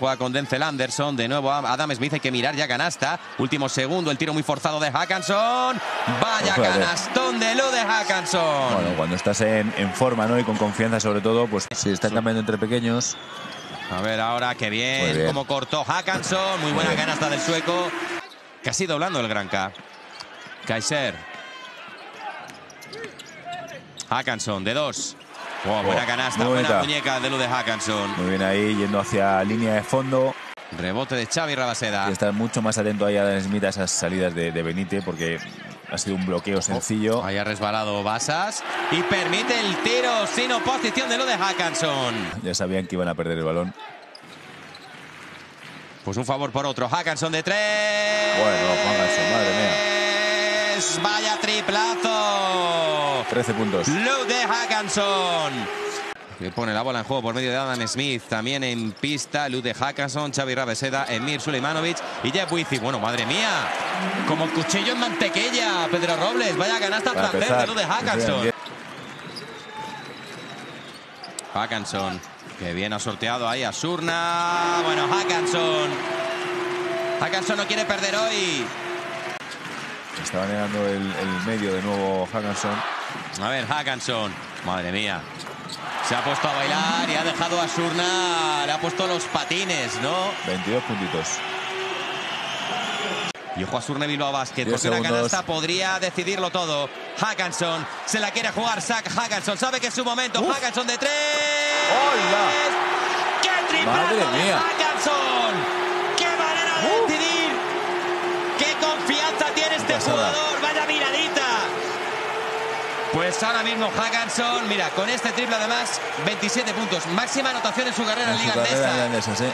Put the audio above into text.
Juega con Denzel Anderson. De nuevo Adam Smith. Hay que mirar ya canasta. Último segundo. El tiro muy forzado de Hackanson. Vaya canastón de lo de Hackanson. Bueno, cuando estás en, forma ¿no? y con confianza sobre todo, pues si están cambiando entre pequeños. A ver ahora, qué bien. Como cortó Hackanson. Muy buena canasta del sueco. Casi doblando el Gran K. Kaiser. Hackanson de dos. Buena canasta, buena muñeca de lo de Hackanson. Muy bien ahí, yendo hacia línea de fondo. Rebote de Xavi Rabaseda. Y estar mucho más atento ahí a Dan Smith a esas salidas de, de Benítez porque ha sido un bloqueo sencillo. ahí ha resbalado Basas y permite el tiro sin oposición de lo de Hackanson. Ya sabían que iban a perder el balón. Pues un favor por otro. Hackanson de tres. Bueno, Hackanson, madre mía. Vaya triplazo. 13 puntos. Luke de Hackanson. Que pone la bola en juego por medio de Adam Smith. También en pista, Luke de Hackanson, Xavi Rabeseda, Emir Suleimanovic y Jeff Wizzy. Bueno, madre mía. Como cuchillo en mantequilla, Pedro Robles. Vaya canasta francés de Luke de Hackanson. Hackanson, que bien ha sorteado ahí a Surna. Bueno, Hackanson. Hackanson no quiere perder hoy. Estaba negando el, medio de nuevo Hackanson. A ver, Hackanson. Madre mía. Se ha puesto a bailar y ha dejado a Surna. Le ha puesto los patines, ¿no? 22 puntitos. Y ojo a Surne Bilbao Basket, porque una canasta podría decidirlo todo. Hackanson se la quiere jugar. Sack Hackanson sabe que es su momento. Hackanson de tres. ¡Hola! ¡Qué triple de Hackanson! Jugador! ¡Vaya miradita! Pues ahora mismo Hackanson, mira, con este triple además, 27 puntos. Máxima anotación en su carrera en, Liga Andesa.